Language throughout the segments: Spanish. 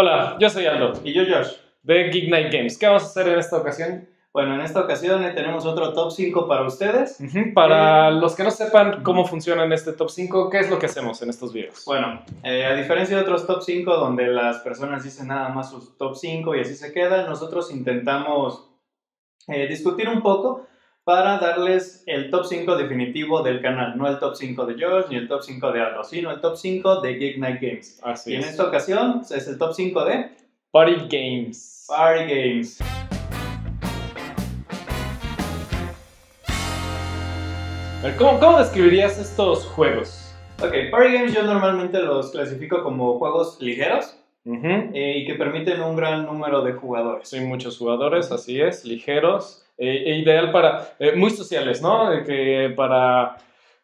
Hola, yo soy Aldo, Y yo, Josh. de Geek Night Games. ¿Qué vamos a hacer en esta ocasión? Bueno, en esta ocasión eh, tenemos otro top 5 para ustedes. Para los que no sepan cómo funciona en este top 5, ¿qué es lo que hacemos en estos videos? Bueno, eh, a diferencia de otros top 5 donde las personas dicen nada más sus top 5 y así se queda, nosotros intentamos eh, discutir un poco para darles el top 5 definitivo del canal. No el top 5 de Josh ni el top 5 de Aldo, sino el top 5 de Geek Night Games. Así y en es. esta ocasión es el top 5 de Party Games. Party Games. ¿Cómo, ¿Cómo describirías estos juegos? Ok, Party Games yo normalmente los clasifico como juegos ligeros eh, y que permiten un gran número de jugadores. Soy muchos jugadores, así es, ligeros, eh, ideal para, eh, muy sociales, ¿no? Que para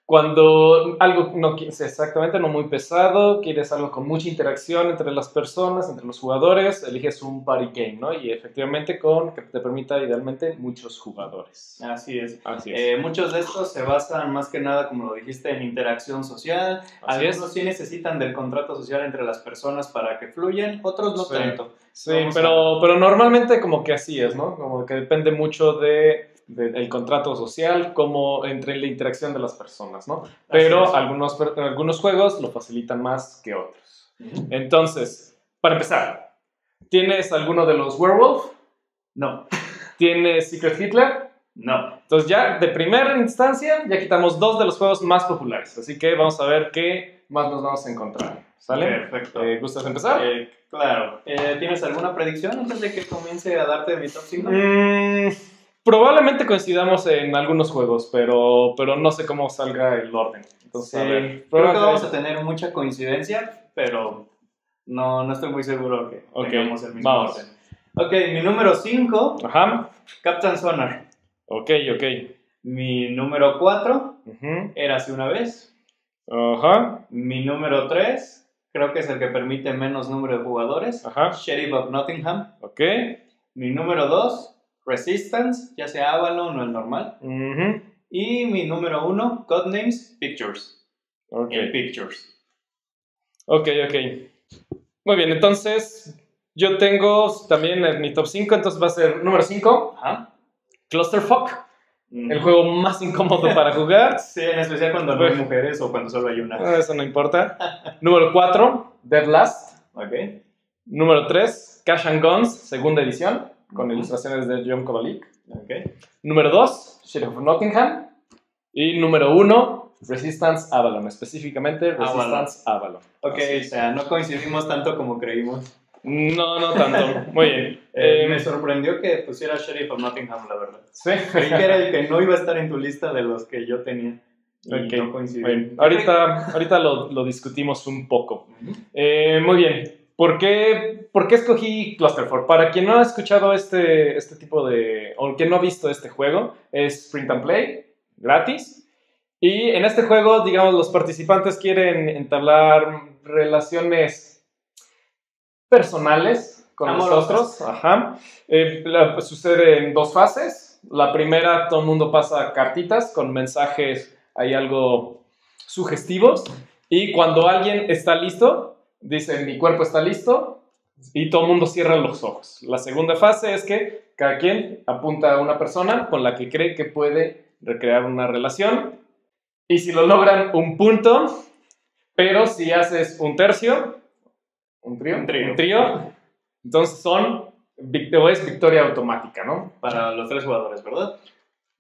cuando algo no quieres exactamente, no muy pesado, quieres algo con mucha interacción entre las personas, entre los jugadores, eliges un party game, ¿no? Y efectivamente con que te permita idealmente muchos jugadores. Así es. Así es. Eh, muchos de estos se basan más que nada, como lo dijiste, en interacción social. Así Algunos es. sí necesitan del contrato social entre las personas para que fluyan, otros no Sí. tanto. Sí, Vamos pero, pero normalmente como que así es, ¿no? Como que depende mucho de, de- del contrato social, como entre la interacción de las personas, ¿no? Pero algunos, algunos juegos lo facilitan más que otros. Ujú. Entonces, para empezar, ¿tienes alguno de los Werewolf? No, ¿Tienes Secret Hitler? no. Entonces ya de primera instancia ya quitamos dos de los juegos más populares, así que vamos a ver qué más nos vamos a encontrar. ¿Sale? Perfecto. Eh, ¿Gustas empezar? Eh, claro. Eh, ¿Tienes alguna predicción antes de que comience a darte mi top 5? Mm, probablemente coincidamos en algunos juegos, pero, pero no sé cómo salga el orden. Entonces, Sí, a ver, creo que vamos a tener mucha coincidencia, pero no, no estoy muy seguro que Ok, tengamos el mismo vamos. orden. Ok, mi número 5, Ajá, Captain Sonar. ok, ok. Mi número 4, Ujú, Érase una vez. Ajá, Mi número 3, creo que es el que permite menos número de jugadores. ajá, Sheriff of Nottingham. ok. Mi número 2, Resistance, ya sea Avalon o el normal. Y mi número 1, Codenames Pictures. ok. El Pictures. Ok, ok. Muy bien, entonces yo tengo también en mi top 5, entonces va a ser número 5, Ajá. Clusterfuck, Mm. el juego más incómodo para jugar. Sí, en especial cuando no hay mujeres o cuando solo hay una. Ah, Eso no importa. Número 4, Dead Last. Ok. Número 3, Cash and Guns, segunda edición, con ilustraciones de John Kovalik. Ok. Número 2, Sheriff of Nottingham. Y número 1, Resistance Avalon, específicamente Resistance Avalon. Ok, Así o sea, no coincidimos tanto como creímos. No, no tanto. Muy bien. Eh, Eh, me sorprendió que pusiera Sheriff of Nottingham, la verdad. sí. Creí que era el que no iba a estar en tu lista de los que yo tenía. Y Ok, no coincidí. Muy bien. Ahorita, ahorita lo, lo discutimos un poco. Ujú. Eh, muy bien. ¿Por qué, por qué escogí Clusterfuck? Para quien no ha escuchado este, este tipo de... o quien no ha visto este juego, es Print and Play, gratis. Y en este juego, digamos, los participantes quieren entablar relaciones personales con Amorosas. nosotros. Ajá. Eh, la- sucede en dos fases. La primera, todo el mundo pasa cartitas con mensajes, hay algo sugestivos. Y cuando alguien está listo, dice, mi cuerpo está listo, y todo el mundo cierra los ojos. La segunda fase es que cada quien apunta a una persona con la que cree que puede recrear una relación. Y si lo logran, un punto. Pero si haces un tercio, un trío, Un trío. trío, entonces son, es victoria automática, ¿no? Para los tres jugadores, ¿verdad?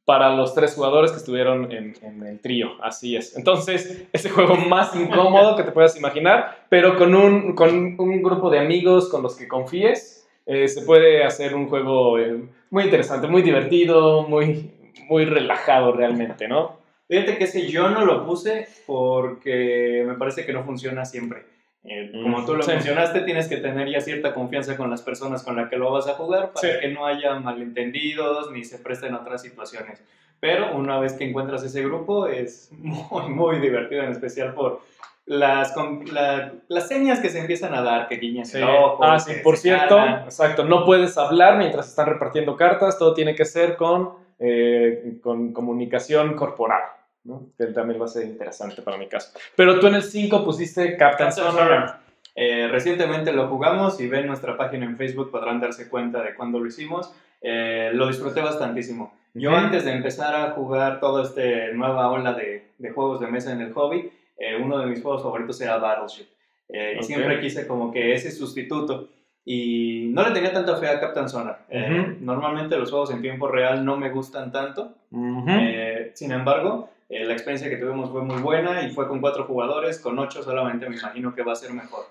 Para los tres jugadores que estuvieron en, el trío, así es. Entonces, es el juego más incómodo que te puedas imaginar, pero con un, con un grupo de amigos con los que confíes, eh, se puede hacer un juego eh, muy interesante, muy divertido, muy, muy relajado realmente, ¿no? Fíjate que ese yo no lo puse porque me parece que no funciona siempre. Eh, como Mm, tú lo sí. mencionaste, tienes que tener ya cierta confianza con las personas con las que lo vas a jugar para Sí. que no haya malentendidos ni se presten otras situaciones. Pero una vez que encuentras ese grupo es muy, muy divertido, en especial por las, con- la- las señas que se empiezan a dar, que guiñan Sí. el ojo. Ah, sí, por cierto, jalan. exacto, no puedes hablar mientras están repartiendo cartas, todo tiene que ser con, eh, con comunicación corporal, ¿no? que también va a ser interesante para mi caso. Pero tú en el 5 pusiste Captain Sonar. Eh, recientemente lo jugamos y ven nuestra página en Facebook podrán darse cuenta de cuándo lo hicimos. Eh, lo disfruté bastantísimo. Yo antes de empezar a jugar toda esta nueva ola de, de juegos de mesa en el hobby, eh, uno de mis juegos favoritos era Battleship. Eh, Ok. Y siempre quise como que ese sustituto. Y no le tenía tanta fe a Captain Sonar. Eh, Ujú. Normalmente los juegos en tiempo real no me gustan tanto. Ujú. Eh, sin embargo, eh, la experiencia que tuvimos fue muy buena y fue con cuatro jugadores, con ocho solamente me imagino que va a ser mejor.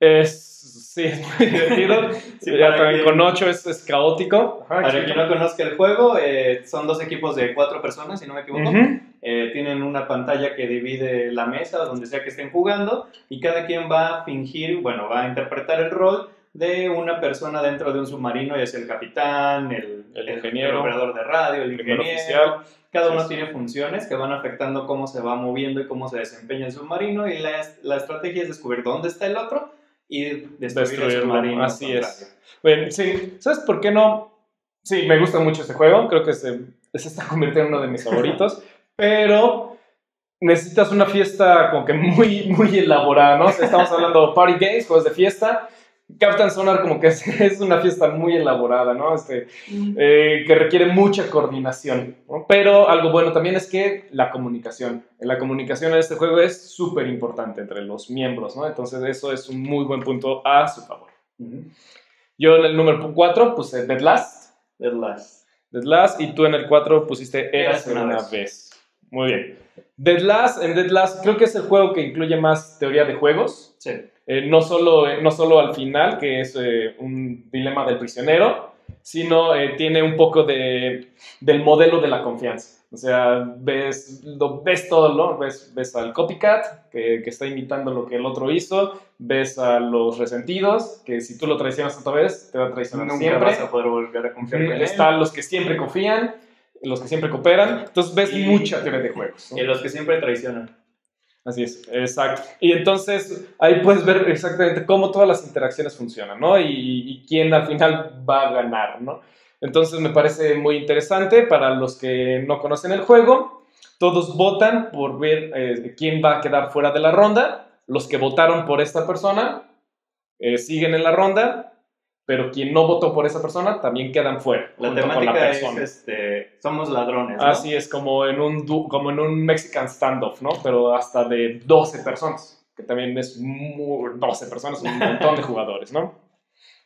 Es, sí, es muy divertido. Sí, ya también que- con 8 es, es caótico. Ajá, Para quien no conozca el juego, eh, son dos equipos de cuatro personas, si no me equivoco. Ujú. Eh, tienen una pantalla que divide la mesa donde sea que estén jugando y cada quien va a fingir, bueno, va a interpretar el rol de una persona dentro de un submarino, ya sea el capitán, el, El ingeniero, el operador de radio, el ingeniero. oficial. Cada uno tiene funciones que van afectando cómo se va moviendo y cómo se desempeña el submarino y la, la estrategia es descubrir dónde está el otro y destruir el submarino. así contrario. es. Bueno, sí, ¿sabes por qué no? Sí, me gusta mucho este juego, creo que se, se está convirtiendo en uno de mis favoritos, pero necesitas una fiesta como que muy, muy elaborada, ¿no? Estamos hablando de party games, juegos de fiesta. Captain Sonar como que es, es una fiesta muy elaborada, ¿no? Este, eh, que requiere mucha coordinación. ¿no? Pero algo bueno también es que la comunicación. La comunicación en este juego es súper importante entre los miembros, ¿no? Entonces eso es un muy buen punto a su favor. Yo en el número 4 puse Dead Last. Dead Last. Dead Last y tú en el 4 pusiste Eras Eras una una vez. vez. Muy bien. Dead Last, en Dead Last creo que es el juego que incluye más teoría de juegos. Sí. Eh, no, solo, eh, no solo al final, que es eh, un dilema del prisionero, sino eh, tiene un poco de, del modelo de la confianza. O sea, ves, lo, ves todo, ¿no? Ves, ves al copycat, que, que está imitando lo que el otro hizo, ves a los resentidos, que si tú lo traicionas otra vez, te va a traicionar Nunca siempre. vas a poder volver a confiar con él. Están los que siempre confían, los que siempre cooperan. Entonces ves Y- mucha teoría de juegos. ¿no? Y los que siempre traicionan. Así es, exacto. Y entonces ahí puedes ver exactamente cómo todas las interacciones funcionan, ¿no? Y, y quién al final va a ganar, ¿no? Entonces me parece muy interesante para los que no conocen el juego. Todos votan por ver eh, quién va a quedar fuera de la ronda. Los que votaron por esta persona eh, siguen en la ronda, pero quien no votó por esa persona también quedan fuera. La temática es, persona. este, somos ladrones, ¿no? Así es, como en un, como en un Mexican standoff, ¿no? Pero hasta de 12 personas, que también es muy, 12 personas, un montón de jugadores, ¿no?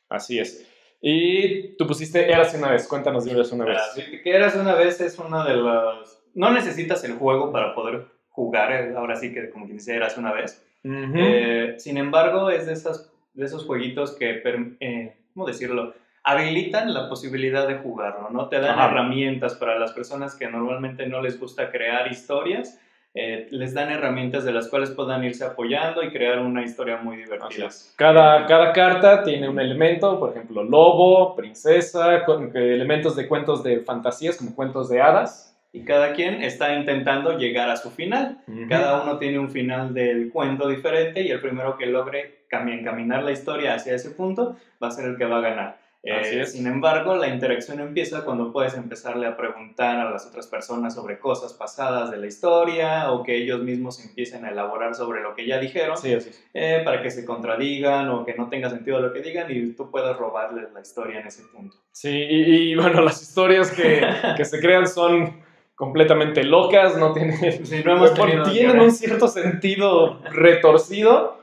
Así es. Y tú pusiste Eras una vez, cuéntanos de Eras una vez. Que eras una vez es uno de los... No necesitas el juego para poder jugar, eh, ahora sí que como quien dice, eras una vez. Ujú. Eh, sin embargo, es de, esas, de esos jueguitos que, eh, ¿cómo decirlo? Habilitan la posibilidad de jugarlo, ¿no? Te dan Ajá. herramientas para las personas que normalmente no les gusta crear historias, eh, les dan herramientas de las cuales puedan irse apoyando y crear una historia muy divertida. Cada, cada carta tiene un elemento, por ejemplo, lobo, princesa, con- que- elementos de cuentos de fantasías, como cuentos de hadas. Y cada quien está intentando llegar a su final. Cada uno tiene un final del cuento diferente y el primero que logre cami- encaminar la historia hacia ese punto va a ser el que va a ganar. Eh. Sin embargo, la interacción empieza cuando puedes empezarle a preguntar a las otras personas sobre cosas pasadas de la historia o que ellos mismos empiecen a elaborar sobre lo que ya dijeron Sí, eh, para que se contradigan o que no tenga sentido lo que digan y tú puedas robarles la historia en ese punto. Sí, y, y, bueno, las historias que, que se crean son completamente locas, no tienen, Si no hemos tienen un cierto sentido retorcido,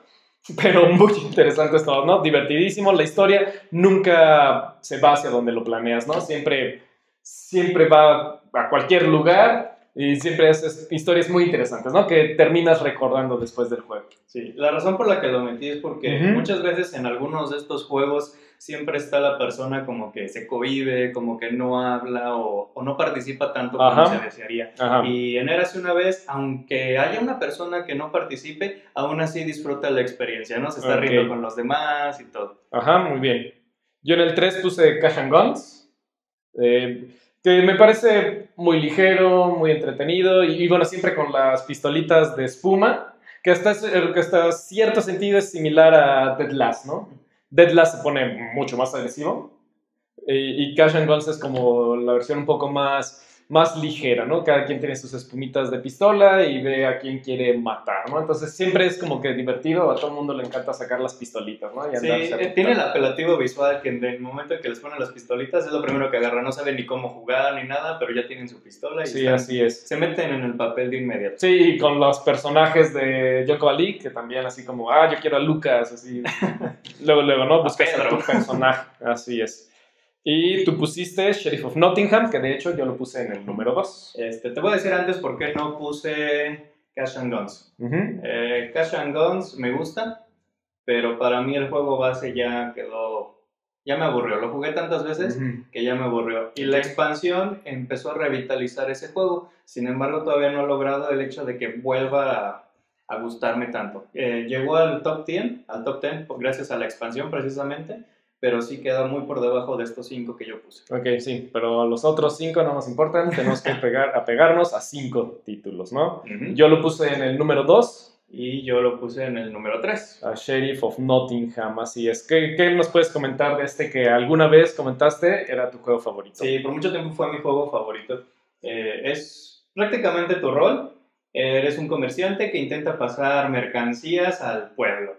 pero muy interesantes todos, ¿no? Divertidísimo. La historia nunca se va hacia donde lo planeas, ¿no? Siempre, siempre va a cualquier lugar y siempre es, es historias muy interesantes, ¿no? Que terminas recordando después del juego. Sí, la razón por la que lo metí es porque Ujú. muchas veces en algunos de estos juegos siempre está la persona como que se cohibe, como que no habla o, o no participa tanto como Ajá. se desearía. Ajá. Y en Érase una vez, aunque haya una persona que no participe, aún así disfruta la experiencia, ¿no? Se está Ok. riendo con los demás y todo. Ajá, muy bien. Yo en el 3 puse Cash and Guns, eh, que me parece muy ligero, muy entretenido, y, bueno, siempre con las pistolitas de espuma, que hasta, eh, que cierto sentido es similar a Dead Last, ¿no? Dead Last se pone mucho más agresivo, y, y Cash and Guns es como la versión un poco más más ligera, ¿no? Cada quien tiene sus espumitas de pistola y ve a quién quiere matar, ¿no? Entonces siempre es como que divertido, a todo el mundo le encanta sacar las pistolitas, ¿no? sí, eh, tiene el apelativo visual que en el momento en que les ponen las pistolitas es lo primero que agarran, no saben ni cómo jugar ni nada, pero ya tienen su pistola y sí, así es. se meten en el papel de inmediato. Sí, con los personajes de Yoko Ali, que también así como, ah, yo quiero a Lucas, así. luego, luego, ¿no? Buscas a, a tu personaje, así es. Y tú pusiste Sheriff of Nottingham, que de hecho yo lo puse en el número 2. Este, te voy a decir antes por qué no puse Cash and Guns. Eh, Cash and Guns me gusta, pero para mí el juego base ya quedó. Ya me aburrió. Lo jugué tantas veces que ya me aburrió. Y la expansión empezó a revitalizar ese juego. Sin embargo, todavía no he logrado el hecho de que vuelva a, gustarme tanto. Eh, llegó al top 10, al top 10 gracias a la expansión precisamente pero sí queda muy por debajo de estos cinco que yo puse. Ok, sí, pero los otros cinco no nos importan, tenemos que pegar, apegarnos a cinco títulos, ¿no? Yo lo puse en el número dos. Y yo lo puse en el número 3. A Sheriff of Nottingham, así es. ¿Qué, ¿Qué, nos puedes comentar de este que alguna vez comentaste era tu juego favorito? Sí, por mucho tiempo fue mi juego favorito. Eh, es prácticamente tu rol. Eres un comerciante que intenta pasar mercancías al pueblo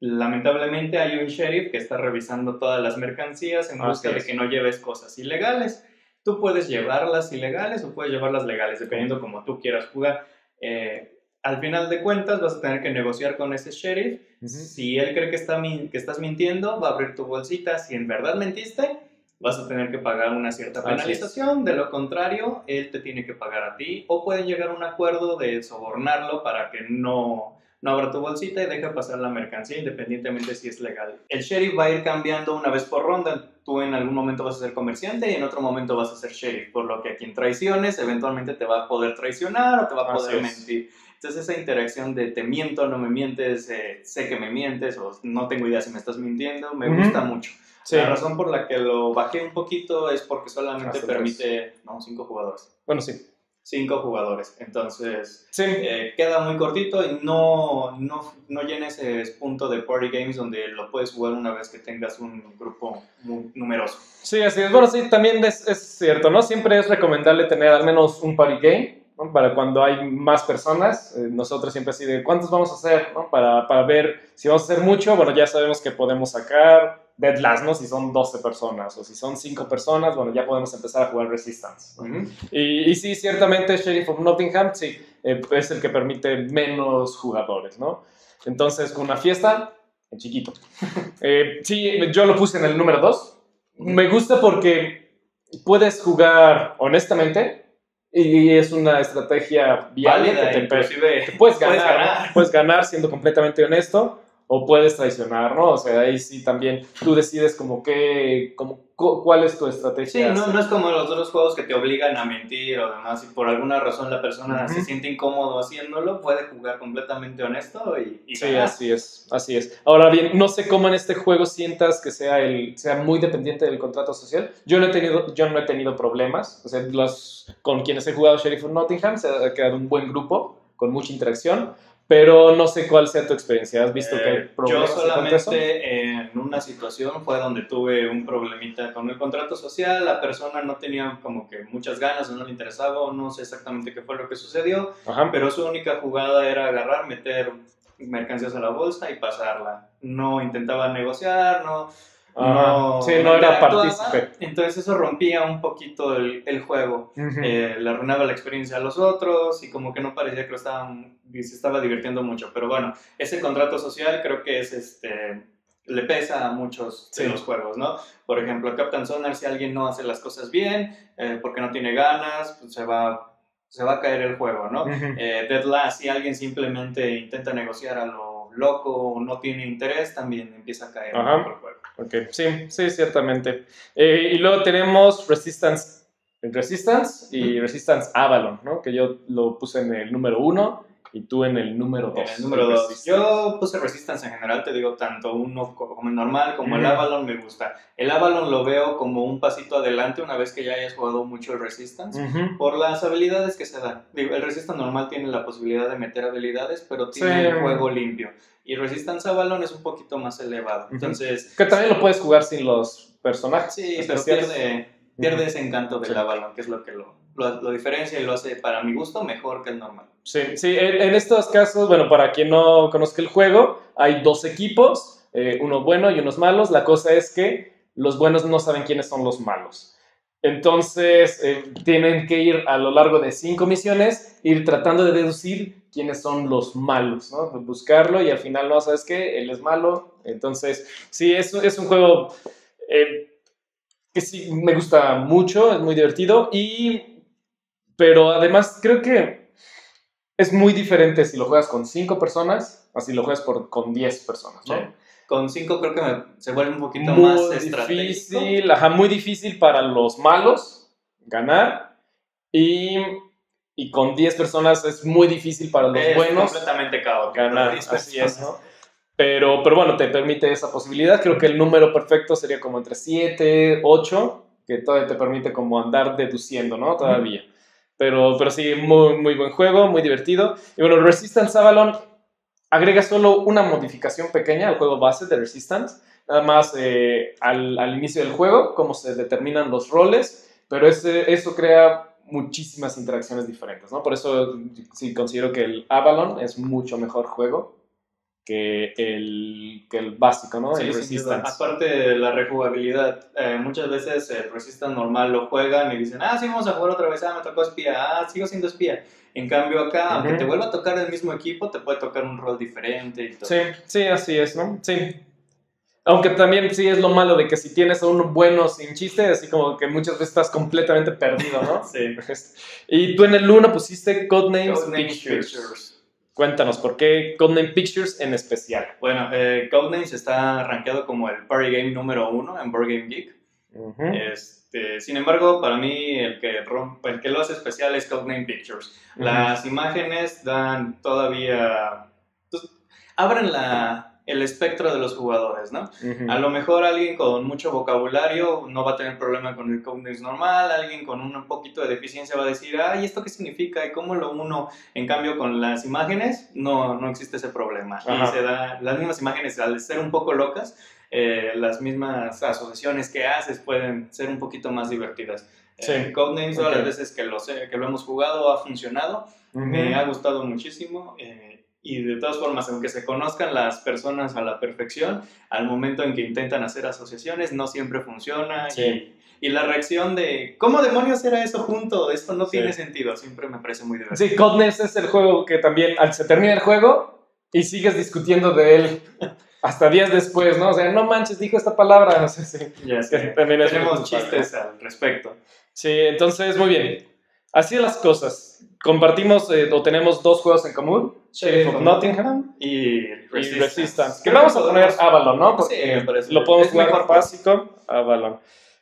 lamentablemente hay un sheriff que está revisando todas las mercancías en busca de que no lleves cosas ilegales. Tú puedes llevarlas ilegales o puedes llevarlas legales, dependiendo como tú quieras jugar. Eh, al final de cuentas vas a tener que negociar con ese sheriff. Si él cree que, está que estás mintiendo, va a abrir tu bolsita. Si en verdad mentiste, vas a tener que pagar una cierta penalización. De lo contrario, él te tiene que pagar a ti. O pueden llegar a un acuerdo de sobornarlo para que no no abra tu bolsita y deja pasar la mercancía independientemente si es legal. El sheriff va a ir cambiando una vez por ronda. Tú en algún momento vas a ser comerciante y en otro momento vas a ser sheriff, por lo que a quien traiciones eventualmente te va a poder traicionar o te va a poder mentir. Entonces esa interacción de te miento, no me mientes, eh, sé que me mientes o no tengo idea si me estás mintiendo, me gusta mucho. La razón por la que lo bajé un poquito es porque solamente permite, no, cinco jugadores. Bueno, sí cinco jugadores. Entonces, eh, queda muy cortito y no, no, no llena ese punto de party games donde lo puedes jugar una vez que tengas un grupo muy numeroso. Sí, así es. Bueno, sí, también es, es cierto, ¿no? Siempre es recomendable tener al menos un party game. Para cuando hay más personas, eh, nosotros siempre así de cuántos vamos a hacer, ¿no? para, para ver si vamos a hacer mucho, bueno, ya sabemos que podemos sacar Dead ¿no? Si son 12 personas o si son 5 personas, bueno, ya podemos empezar a jugar Resistance. y, y, sí, ciertamente Sheriff of Nottingham, sí, eh, es el que permite menos jugadores, ¿no? Entonces, con una fiesta, en chiquito. eh, sí, yo lo puse en el número 2. Me gusta porque puedes jugar honestamente y es una estrategia viable que te, te puedes ganar, puedes ganar. puedes ganar siendo completamente honesto o puedes traicionar, ¿no? O sea, ahí sí también tú decides como qué, como cuál es tu estrategia. Sí, no, no es como los otros juegos que te obligan a mentir o demás, y por alguna razón la persona se siente incómodo haciéndolo, puede jugar completamente honesto y, Sí, así es, así es. Ahora bien, no sé cómo en este juego sientas que sea, el, sea muy dependiente del contrato social. Yo no he tenido, yo no he tenido problemas, o sea, los, con quienes he jugado Sheriff of Nottingham se ha quedado un buen grupo, con mucha interacción, pero no sé cuál sea tu experiencia. ¿Has visto que hay eh, problemas? Yo solamente en una situación fue donde tuve un problemita con el contrato social. La persona no tenía como que muchas ganas o no le interesaba o no sé exactamente qué fue lo que sucedió. Pero su única jugada era agarrar, meter mercancías a la bolsa y pasarla. No intentaba negociar, no no, sí, no era partícipe. Entonces eso rompía un poquito el, el juego. Eh, le arruinaba la experiencia a los otros y como que no parecía que lo estaban, se estaba divirtiendo mucho. Pero bueno, ese contrato social creo que es este le pesa a muchos de los juegos, ¿no? Por ejemplo, Captain Sonar, si alguien no hace las cosas bien, eh, porque no tiene ganas, pues se va, se va a caer el juego, ¿no? Eh, Dead Last, si alguien simplemente intenta negociar a lo loco o no tiene interés, también empieza a caer el juego. Ok, sí, sí, ciertamente. Eh, y luego tenemos Resistance, Resistance y Resistance Avalon, ¿no? Que yo lo puse en el número uno y tú en el número 2. En el número 2. Yo puse Resistance en general, te digo, tanto uno como el normal como el Avalon me gusta. El Avalon lo veo como un pasito adelante una vez que ya hayas jugado mucho el Resistance, por las habilidades que se dan. el Resistance normal tiene la posibilidad de meter habilidades, pero tiene el juego limpio. Y Resistance Avalon es un poquito más elevado. Entonces. Que también lo puedes jugar sin los personajes. Sí, pero pierde Pierde ese encanto del Avalon, que es lo que lo, lo, diferencia y lo hace, para mi gusto, mejor que el normal. Sí, sí, en, estos casos, bueno, para quien no conozca el juego, hay dos equipos, eh, uno bueno y unos malos. La cosa es que los buenos no saben quiénes son los malos. Entonces, eh, tienen que ir a lo largo de cinco misiones, ir tratando de deducir quiénes son los malos, ¿no? Buscarlo y al final, no, ¿sabes qué? Él es malo. Entonces, sí, es, es un juego eh, que sí me gusta mucho, es muy divertido y... Pero además creo que es muy diferente si lo juegas con cinco personas o si lo juegas por, con diez personas, ¿no? Con 5 creo que se vuelve un poquito más difícil, ajá, muy difícil para los malos ganar y, y con 10 personas es muy difícil para los es buenos completamente caótico, ganar, así es, ¿no? Pero, pero bueno, te permite esa posibilidad. Creo que el número perfecto sería como entre 7, 8, que todavía te permite como andar deduciendo, ¿no? Todavía. Pero, pero sí, muy, muy buen juego, muy divertido. Y bueno, Resistance Avalon agrega solo una modificación pequeña al juego base de Resistance, nada más eh, al, inicio del juego, cómo se determinan los roles, pero ese, eso crea muchísimas interacciones diferentes, ¿no? Por eso sí considero que el Avalon es mucho mejor juego que el, que el básico, ¿no? el Resistance. Aparte de la rejugabilidad, eh, muchas veces el Resistance normal lo juegan y dicen, ah, sí, vamos a jugar otra vez, ah, me tocó espía, ah, sigo siendo espía. En cambio acá, aunque te vuelva a tocar el mismo equipo, te puede tocar un rol diferente y todo. Sí, sí, así es, ¿no? Sí. Aunque también sí es lo malo de que si tienes a uno bueno sin chiste, así como que muchas veces estás completamente perdido, ¿no? sí. Y tú en el 1 pusiste Codenames, Pictures. Cuéntanos, ¿por qué Codename Pictures en especial? Bueno, eh, Codenames está rankeado como el party game número uno en Board Game Geek. este, sin embargo, para mí el que, el que lo hace especial es Codename Pictures. Las imágenes dan todavía... Pues, abren la, el espectro de los jugadores, ¿no? A lo mejor alguien con mucho vocabulario no va a tener problema con el Codenames normal, alguien con un poquito de deficiencia va a decir, ay, ¿esto qué significa? ¿Y cómo lo uno? En cambio, con las imágenes no, no existe ese problema. Y se da, las mismas imágenes, al ser un poco locas, eh, las mismas asociaciones que haces pueden ser un poquito más divertidas. Sí. Eh, Codenames, todas las veces que lo, sé, que lo hemos jugado, ha funcionado. Me ha gustado muchísimo. Eh, y de todas formas, aunque se conozcan las personas a la perfección, al momento en que intentan hacer asociaciones no siempre funciona. Y, y, la reacción de, ¿cómo demonios era eso junto? Esto no tiene sentido, siempre me parece muy divertido. Sí, Codenames es el juego que también, al se termina el juego y sigues discutiendo de él hasta días después, ¿no? O sea, no manches, dijo esta palabra. No sé, sí. también Tenemos chistes al respecto. Sí, entonces, muy bien. Así las cosas. Compartimos eh, o tenemos dos juegos en común. Sheriff of Nottingham y Resistance. Que vamos a poner Avalon, ¿no? Porque lo podemos jugar mejor básico, Avalon.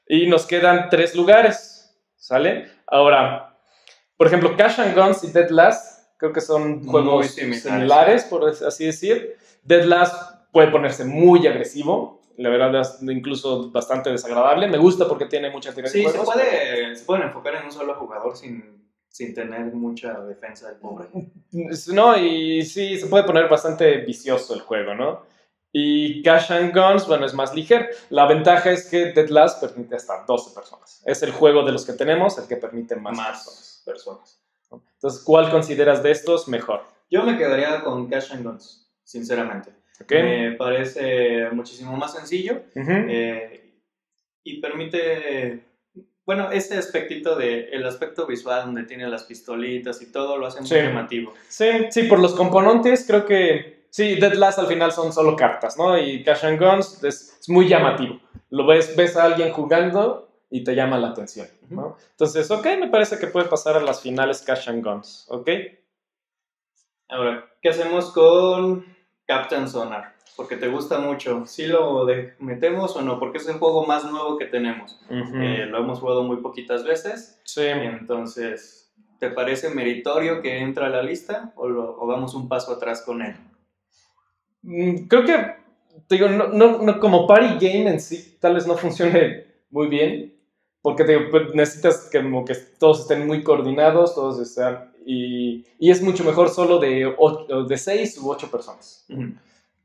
Y nos quedan tres lugares, ¿sale? Ahora, por ejemplo, Cash and Guns y Dead Last, creo que son juegos similares, por así decir. Dead Last puede ponerse muy agresivo, la verdad es incluso bastante desagradable. Me gusta porque tiene mucha Sí, se, puede, se pueden enfocar en un solo jugador sin, sin tener mucha defensa del pobre. No, y sí, se puede poner bastante vicioso el juego, ¿no? Y Cash and Guns, bueno, es más ligero. La ventaja es que Dead Last permite hasta 12 personas. Es el juego de los que tenemos el que permite más, más personas. Entonces, ¿cuál consideras de estos mejor? Yo me quedaría con Cash and Guns, sinceramente. Me parece muchísimo más sencillo eh, y permite, bueno, ese aspectito de el aspecto visual donde tiene las pistolitas y todo lo hace muy llamativo. Sí, sí, por los componentes creo que sí, Dead Last al final son solo cartas, ¿no? Y Cash and Guns es, muy llamativo. Lo ves, ves a alguien jugando y te llama la atención, ¿no? Entonces, ok, me parece que puede pasar a las finales Cash and Guns, ¿ok? Ahora, ¿qué hacemos con Captain Sonar, porque te gusta mucho. ¿Sí lo metemos o no? Porque es el juego más nuevo que tenemos. Eh, lo hemos jugado muy poquitas veces. Sí. Entonces, ¿te parece meritorio que entre a la lista o, lo, vamos un paso atrás con él? Mm, creo que, digo, no, no, como party game en sí, tal vez no funcione muy bien. Porque pues, necesitas que, como que todos estén muy coordinados, todos estén y, y, es mucho mejor solo de, de seis u ocho personas.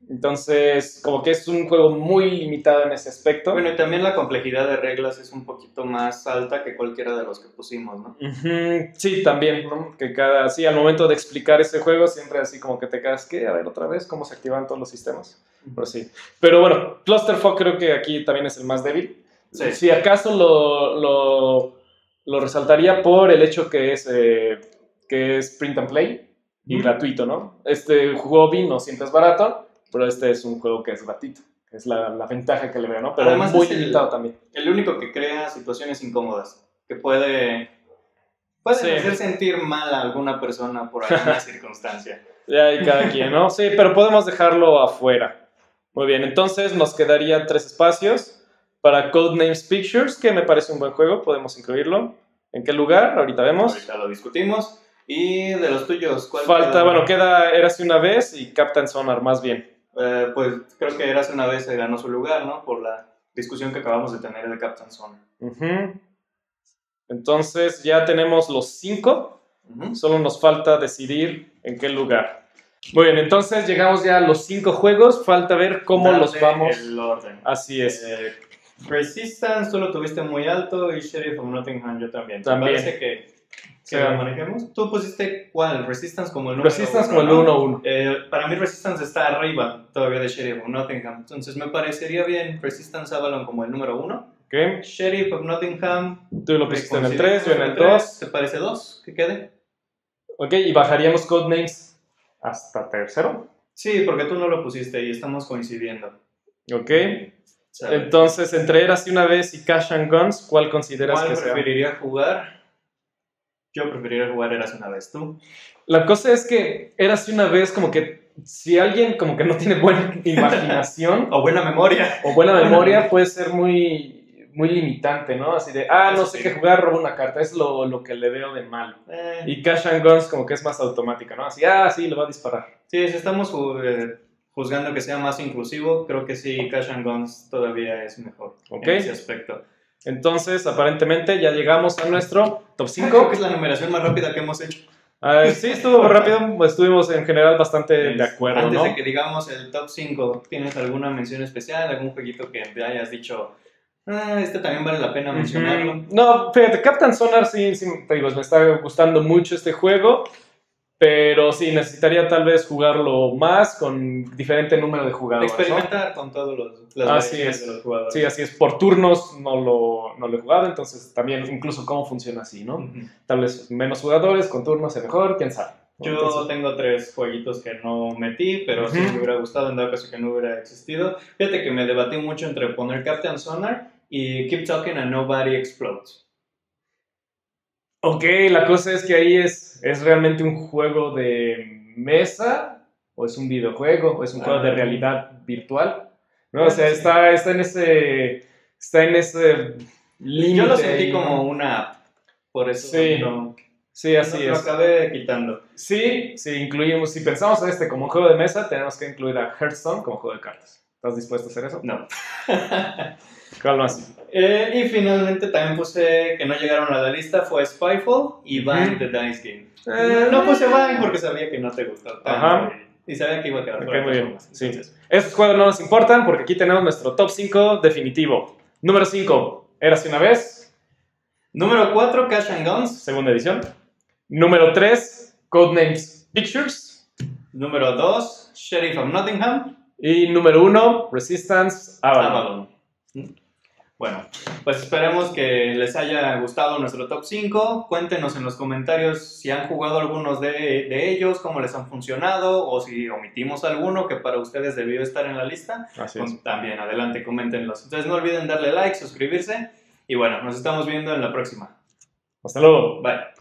Entonces, como que es un juego muy limitado en ese aspecto. Bueno, y también la complejidad de reglas es un poquito más alta que cualquiera de los que pusimos, ¿no? Ujú, Sí, también, ¿no? Que cada, sí, al momento de explicar ese juego, siempre así como que te quedas, ¿qué? A ver, otra vez, ¿cómo se activan todos los sistemas? Pero sí. Pero bueno, Clusterfuck creo que aquí también es el más débil. Sí. Si acaso lo, lo, lo resaltaría por el hecho que es, eh, que es print and play y gratuito, ¿no? Este juego no siempre es barato, pero este es un juego que es gratuito. Es la, la ventaja que le veo, ¿no? Pero Además muy es el- limitado también. El único que crea situaciones incómodas, que puede, puede Sí. hacer sentir mal a alguna persona por alguna circunstancia. Ya hay cada quien, ¿no? Sí, pero podemos dejarlo afuera. Muy bien, entonces nos quedaría tres espacios para Codenames Pictures, que me parece un buen juego, podemos incluirlo. ¿En qué lugar? Ahorita vemos. Ahorita lo discutimos. Y de los tuyos, ¿cuál Falta, queda? bueno, queda Érase una vez y Captain Sonar, más bien. Eh, pues creo que Eras una vez se ganó su lugar, ¿no? Por la discusión que acabamos de tener de Captain Son. Ujú. Entonces ya tenemos los cinco, solo nos falta decidir en qué lugar. Muy bien, entonces llegamos ya a los cinco juegos, falta ver cómo los vamos. El orden. Así es. Eh, Resistance tú lo tuviste muy alto y Sheriff of Nottingham yo también. ¿Te También. parece que, que Sí. manejemos? ¿Tú pusiste cuál? Resistance como el número Resistance uno, como el ¿no? 1-1. Eh, para mí Resistance está arriba todavía de Sheriff of Nottingham. Entonces me parecería bien Resistance Avalon como el número uno. Ok, Sheriff of Nottingham. tú lo pusiste en el considero 3, yo en el tres. 2. ¿Te parece 2? ¿Que quede? Ok, y bajaríamos Codenames hasta tercero. Sí, porque tú no lo pusiste y estamos coincidiendo. Ok, ¿sabes? entonces entre Érase una vez y Cash and Guns, ¿cuál consideras ¿Cuál que sea? preferiría jugar? Yo preferiría jugar Eras una vez. ¿Tú? La cosa es que Érase una vez como que si alguien como que no tiene buena imaginación O buena memoria. o buena memoria puede ser muy, muy limitante, ¿no? Así de, ah, no Eso sé sí. qué jugar, robo una carta, es lo, lo que le veo de malo. Eh, Y Cash and Guns como que es más automática, ¿no? Así, ah, sí, lo va a disparar. sí, si estamos eh, juzgando que sea más inclusivo, creo que sí, Cash and Guns todavía es mejor Ok. en ese aspecto. Entonces, aparentemente ya llegamos a nuestro top Creo 5. que es la numeración más rápida que hemos hecho. Sí, estuvo rápido, pues, estuvimos en general bastante de acuerdo, Antes ¿no? de que digamos el top 5, ¿tienes alguna mención especial? ¿Algún jueguito que te hayas dicho, ah, este también vale la pena mencionarlo? No, fíjate, Captain Sonar sí, sí, te digo, me está gustando mucho este juego, pero sí, necesitaría tal vez jugarlo más con diferente número de jugadores, ¿no? Experimentar con todos los las Así es. de los jugadores. Sí, así es, por turnos no lo, no lo he jugado, entonces también incluso cómo funciona así, ¿no? Tal vez menos jugadores, con turnos es mejor, quién sabe. Yo Entonces, tengo tres jueguitos que no metí, pero sí Ujú. me hubiera gustado en dado caso que no hubiera existido. Fíjate que me debatí mucho entre poner Captain Sonar y Keep Talking and Nobody Explodes. Ok, la cosa es que ahí es, es realmente un juego de mesa, o es un videojuego, o es un juego de Ah. realidad virtual. ¿no? O sea, está, está en ese. Está en ese límite. Yo lo sentí ahí, como ¿no? una app, por eso Sí, no, Sí, así no- lo es. acabé quitando. Sí, sí, incluimos. Si pensamos en este como un juego de mesa, tenemos que incluir a Hearthstone como juego de cartas. ¿Estás dispuesto a hacer eso? No. ¿Cuál más? Eh, y finalmente también puse que no llegaron a la lista fue Spyfall y Ujú. the Dice Game. Eh, no puse Bind porque sabía que no te gustó tanto Ajá. y, y sabía que iba a quedar Ok, fuera de muy bien. formas. Sí. Entonces, Estos juegos no nos importan porque aquí tenemos nuestro top 5 definitivo. Número 5, Érase una vez, Número 4, Cash and Guns. segunda edición. Número 3, Codenames Pictures. Número 2, Sheriff of Nottingham. Y número 1, Resistance Avalon. Avalon. Bueno, pues esperemos que les haya gustado nuestro top 5. Cuéntenos en los comentarios si han jugado algunos de, de ellos, cómo les han funcionado o si omitimos alguno que para ustedes debió estar en la lista. Así es. Pues, también, adelante, coméntenlos. Entonces no olviden darle like, suscribirse y bueno, nos estamos viendo en la próxima. Hasta luego. Bye.